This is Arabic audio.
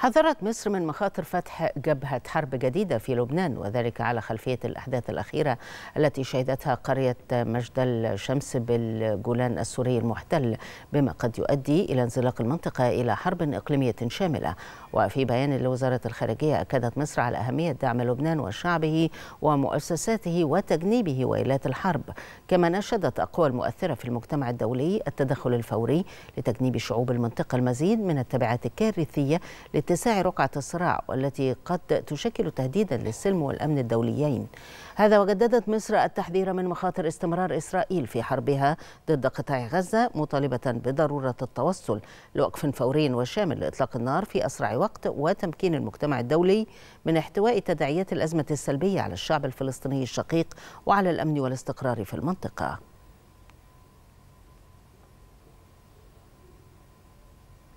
حذرت مصر من مخاطر فتح جبهة حرب جديدة في لبنان وذلك على خلفية الأحداث الأخيرة التي شهدتها قرية مجدل شمس بالجولان السوري المحتل بما قد يؤدي إلى انزلاق المنطقة إلى حرب إقليمية شاملة. وفي بيان لوزارة الخارجية أكدت مصر على أهمية دعم لبنان وشعبه ومؤسساته وتجنيبه ويلات الحرب. كما ناشدت أقوى المؤثرة في المجتمع الدولي التدخل الفوري لتجنيب شعوب المنطقة المزيد من التبعات الكارثية لاتساع رقعة الصراع والتي قد تشكل تهديدا للسلم والأمن الدوليين. هذا وجددت مصر التحذير من مخاطر استمرار إسرائيل في حربها ضد قطاع غزة مطالبة بضرورة التوصل لوقف فوري وشامل لإطلاق النار في أسرع وقت وتمكين المجتمع الدولي من احتواء تداعيات الأزمة السلبية على الشعب الفلسطيني الشقيق وعلى الأمن والاستقرار في المنطقة.